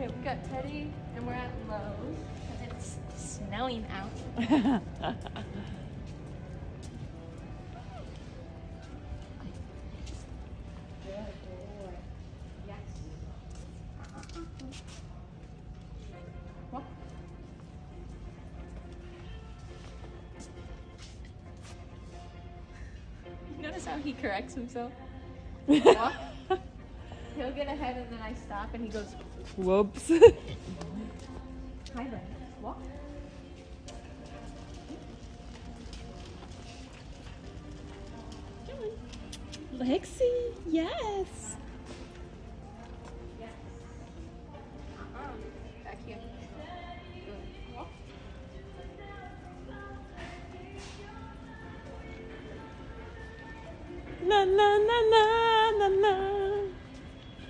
Okay, we got Teddy, and we're at Lowe's because it's snowing out. Good boy. Yes. Walk. You notice how he corrects himself? Walk. He'll get ahead and then I stop and he goes, Whoops. Hi then. Walk. Lexi, yes. Yes. Back here. Good. Walk. Na na na na na na.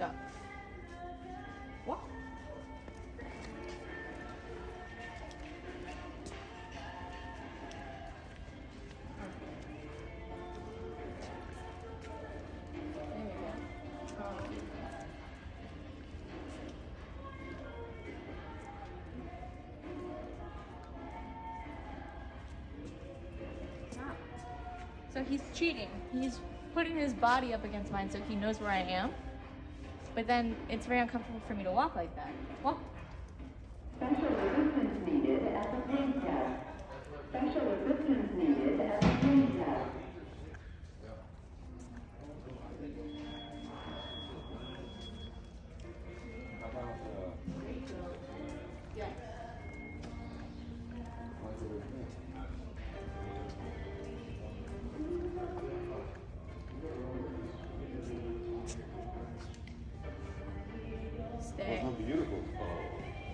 Oh. Ah. Stop. So he's cheating. He's putting his body up against mine so he knows where I am. But then it's very uncomfortable for me to walk like that. Walk. Special assistance needed at the desk. Special assistance needed Stay. Oh, beautiful.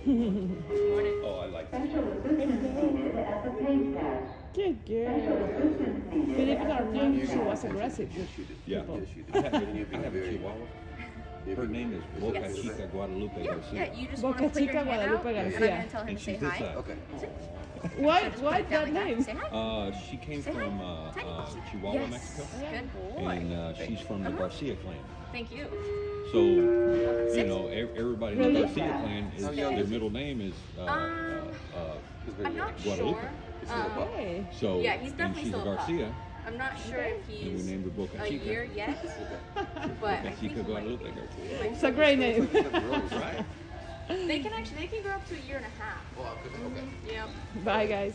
Morning. Oh, I like Special assistance needed at the paint desk. Good girl. assistance needed Philip at the Darwin, paint she was aggressive. Yes, you did. Yeah. Yes, you did. I have, you've I been have a chihuahua. Her name is Boca Yes. Chica Guadalupe Yeah, Garcia. yeah, you just Boca want to put your Chica hand Guadalupe out, and I'm going to tell him And to say hi. size. Okay. Why, Just put why it down that name? Uh, she came Say from uh, uh, Chihuahua, yes. Mexico, Good boy. and uh, she's from the Uh-huh. Garcia clan. Thank you. So you know, ev- everybody in the Garcia clan is How their middle name is uh, uh, Um, uh, He's I'm not Guadalupe. sure. He's Um, so Yeah, he's and definitely she's a still. Garcia, I'm not sure if and we he's named her Boca a Chica. year yet, but I Boca Chica Guadalupe. Garcia. It's a great name. That grows, right? They can actually they can grow up to a year and a half. Well, good. Okay. Mm-hmm. Yeah. Bye, guys.